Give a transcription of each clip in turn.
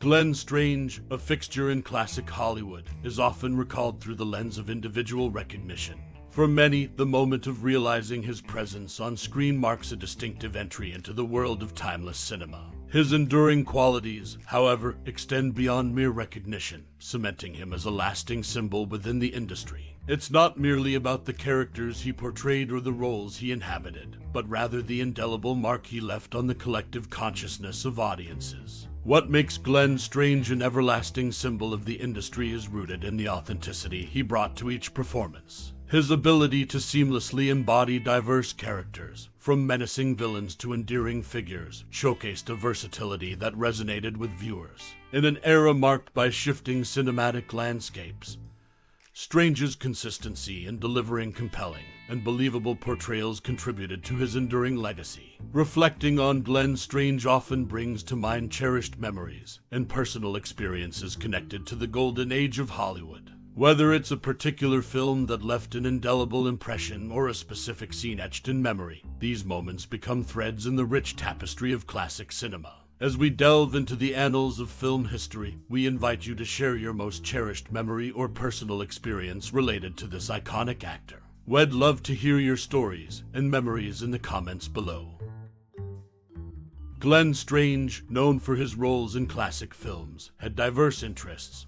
Glenn Strange, a fixture in classic Hollywood, is often recalled through the lens of individual recognition. For many, the moment of realizing his presence on screen marks a distinctive entry into the world of timeless cinema. His enduring qualities, however, extend beyond mere recognition, cementing him as a lasting symbol within the industry. It's not merely about the characters he portrayed or the roles he inhabited, but rather the indelible mark he left on the collective consciousness of audiences. What makes Glenn Strange an everlasting symbol of the industry is rooted in the authenticity he brought to each performance. His ability to seamlessly embody diverse characters, from menacing villains to endearing figures, showcased a versatility that resonated with viewers. In an era marked by shifting cinematic landscapes, Strange's consistency in delivering compelling and believable portrayals contributed to his enduring legacy. Reflecting on Glenn Strange often brings to mind cherished memories and personal experiences connected to the golden age of Hollywood. Whether it's a particular film that left an indelible impression or a specific scene etched in memory, these moments become threads in the rich tapestry of classic cinema. As we delve into the annals of film history, we invite you to share your most cherished memory or personal experience related to this iconic actor. We'd love to hear your stories and memories in the comments below. Glenn Strange, known for his roles in classic films, had diverse interests.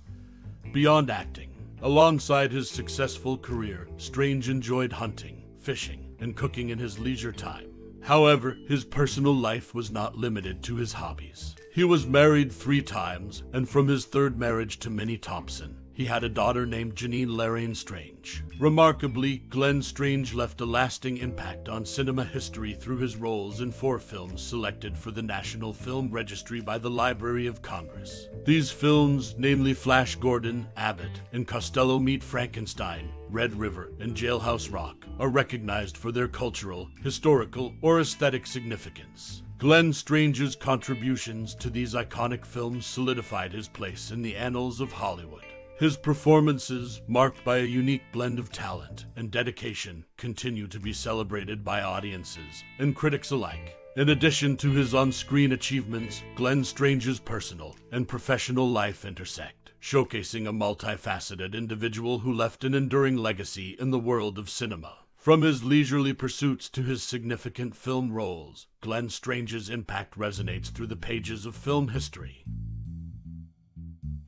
Beyond acting, alongside his successful career, Strange enjoyed hunting, fishing, and cooking in his leisure time. However, his personal life was not limited to his hobbies. He was married three times, and from his third marriage to Minnie Thompson, he had a daughter named Janine Laraine Strange. Remarkably, Glenn Strange left a lasting impact on cinema history through his roles in four films selected for the National Film Registry by the Library of Congress. These films, namely Flash Gordon, Abbott, and Costello Meet Frankenstein, Red River, and Jailhouse Rock, are recognized for their cultural, historical, or aesthetic significance. Glenn Strange's contributions to these iconic films solidified his place in the annals of Hollywood. His performances, marked by a unique blend of talent and dedication, continue to be celebrated by audiences and critics alike. In addition to his on screen achievements, Glenn Strange's personal and professional life intersect, showcasing a multifaceted individual who left an enduring legacy in the world of cinema. From his leisurely pursuits to his significant film roles, Glenn Strange's impact resonates through the pages of film history.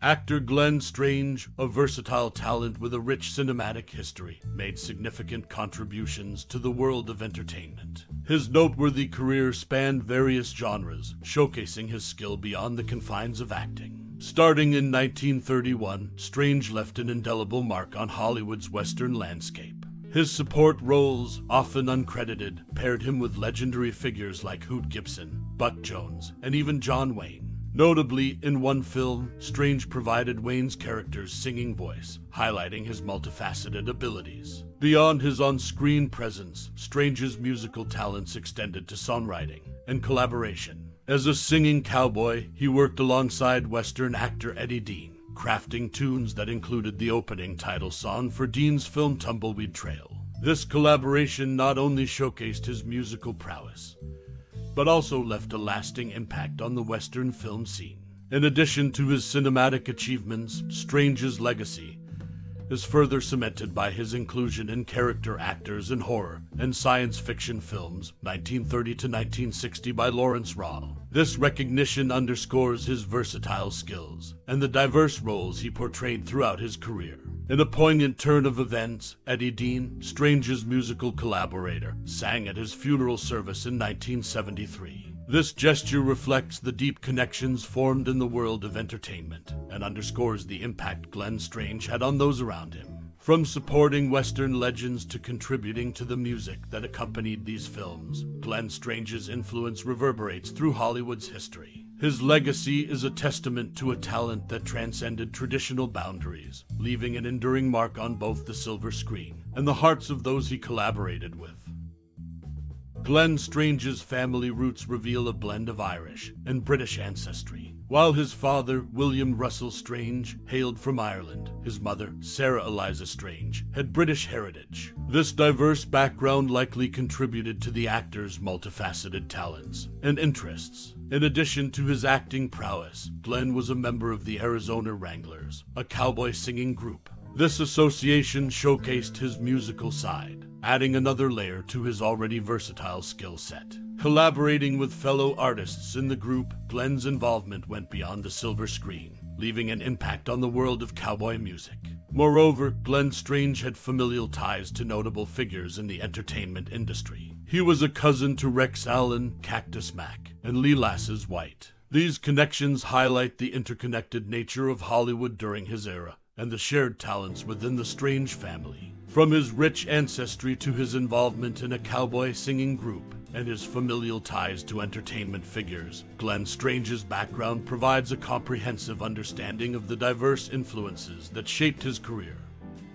Actor Glenn Strange, a versatile talent with a rich cinematic history, made significant contributions to the world of entertainment. His noteworthy career spanned various genres, showcasing his skill beyond the confines of acting. Starting in 1931, Strange left an indelible mark on Hollywood's Western landscape. His support roles, often uncredited, paired him with legendary figures like Hoot Gibson, Buck Jones, and even John Wayne. Notably, in one film, Strange provided Wayne's character's singing voice, highlighting his multifaceted abilities. Beyond his on screen presence, Strange's musical talents extended to songwriting and collaboration. As a singing cowboy, he worked alongside Western actor Eddie Dean, crafting tunes that included the opening title song for Dean's film Tumbleweed Trail. This collaboration not only showcased his musical prowess, but also left a lasting impact on the Western film scene. In addition to his cinematic achievements, Strange's legacy is further cemented by his inclusion in character actors in horror and science fiction films 1930 to 1960 by Laurence Raw. This recognition underscores his versatile skills and the diverse roles he portrayed throughout his career. In a poignant turn of events, Eddie Dean, Strange's musical collaborator, sang at his funeral service in 1973. This gesture reflects the deep connections formed in the world of entertainment and underscores the impact Glenn Strange had on those around him. From supporting Western legends to contributing to the music that accompanied these films, Glenn Strange's influence reverberates through Hollywood's history. His legacy is a testament to a talent that transcended traditional boundaries, leaving an enduring mark on both the silver screen and the hearts of those he collaborated with. Glenn Strange's family roots reveal a blend of Irish and British ancestry. While his father, William Russell Strange, hailed from Ireland, his mother, Sarah Eliza Strange, had British heritage. This diverse background likely contributed to the actor's multifaceted talents and interests. In addition to his acting prowess, Glenn was a member of the Arizona Wranglers, a cowboy singing group. This association showcased his musical side, adding another layer to his already versatile skill set. Collaborating with fellow artists in the group, Glenn's involvement went beyond the silver screen, leaving an impact on the world of cowboy music. Moreover, Glenn Strange had familial ties to notable figures in the entertainment industry. He was a cousin to Rex Allen, Cactus Mac, and Lee Lasses White. These connections highlight the interconnected nature of Hollywood during his era and the shared talents within the Strange family. From his rich ancestry to his involvement in a cowboy singing group and his familial ties to entertainment figures, Glenn Strange's background provides a comprehensive understanding of the diverse influences that shaped his career.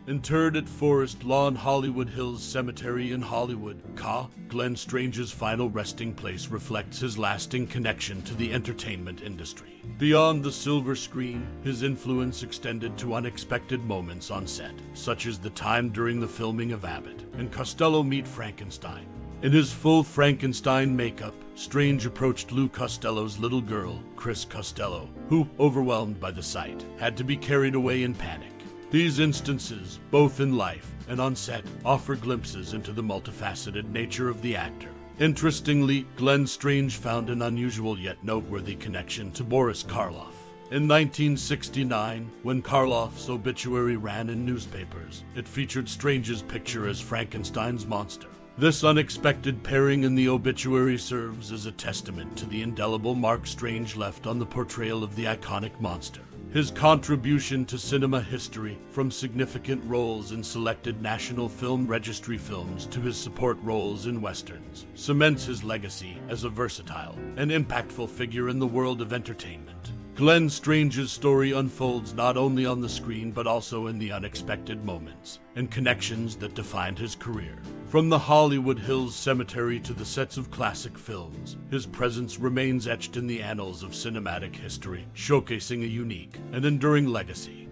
Interred at Forest Lawn Hollywood Hills Cemetery in Hollywood, Ka, Glenn Strange's final resting place reflects his lasting connection to the entertainment industry. Beyond the silver screen, his influence extended to unexpected moments on set, such as the time during the filming of Abbott and Costello Meet Frankenstein. In his full Frankenstein makeup, Strange approached Lou Costello's little girl, Chris Costello, who, overwhelmed by the sight, had to be carried away in panic. These instances, both in life and on set, offer glimpses into the multifaceted nature of the actor. Interestingly, Glenn Strange found an unusual yet noteworthy connection to Boris Karloff. In 1969, when Karloff's obituary ran in newspapers, it featured Strange's picture as Frankenstein's monster. This unexpected pairing in the obituary serves as a testament to the indelible mark Strange left on the portrayal of the iconic monster. His contribution to cinema history, from significant roles in selected National Film Registry films to his support roles in westerns, cements his legacy as a versatile and impactful figure in the world of entertainment. Glenn Strange's story unfolds not only on the screen but also in the unexpected moments and connections that defined his career. From the Hollywood Hills Cemetery to the sets of classic films, his presence remains etched in the annals of cinematic history, showcasing a unique and enduring legacy.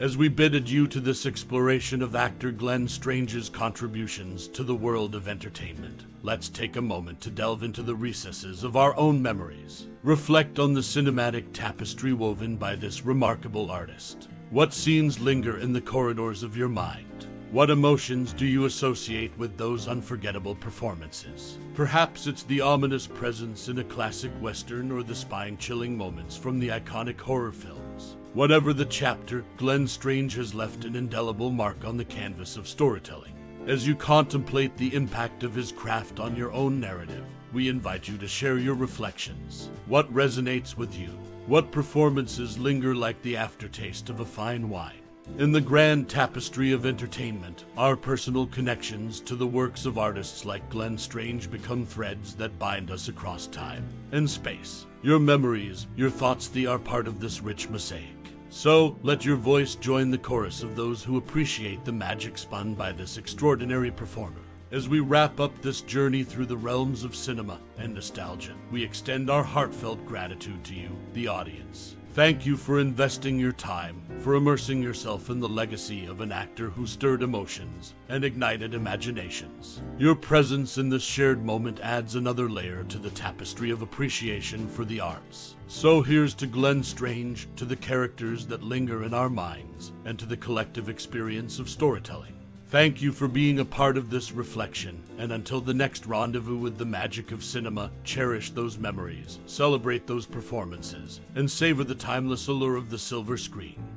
As we bid adieu to this exploration of actor Glenn Strange's contributions to the world of entertainment, let's take a moment to delve into the recesses of our own memories. Reflect on the cinematic tapestry woven by this remarkable artist. What scenes linger in the corridors of your mind? What emotions do you associate with those unforgettable performances? Perhaps it's the ominous presence in a classic western or the spine chilling moments from the iconic horror films. Whatever the chapter, Glenn Strange has left an indelible mark on the canvas of storytelling. As you contemplate the impact of his craft on your own narrative, we invite you to share your reflections. What resonates with you? What performances linger like the aftertaste of a fine wine? In the grand tapestry of entertainment, our personal connections to the works of artists like Glenn Strange become threads that bind us across time and space. Your memories, your thoughts, they are part of this rich mosaic. So, let your voice join the chorus of those who appreciate the magic spun by this extraordinary performer. As we wrap up this journey through the realms of cinema and nostalgia, we extend our heartfelt gratitude to you, the audience. Thank you for investing your time, for immersing yourself in the legacy of an actor who stirred emotions and ignited imaginations. Your presence in this shared moment adds another layer to the tapestry of appreciation for the arts. So here's to Glenn Strange, to the characters that linger in our minds, and to the collective experience of storytelling. Thank you for being a part of this reflection, and until the next rendezvous with the magic of cinema, cherish those memories, celebrate those performances, and savor the timeless allure of the silver screen.